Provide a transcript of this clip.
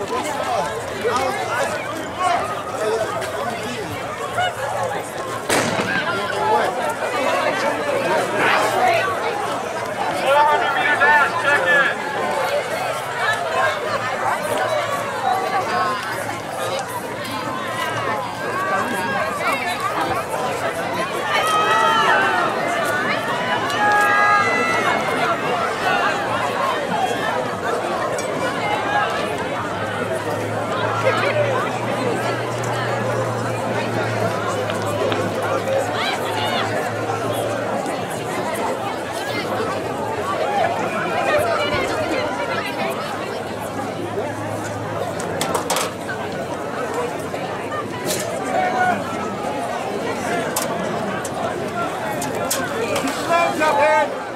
Now Dad.